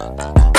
Bye.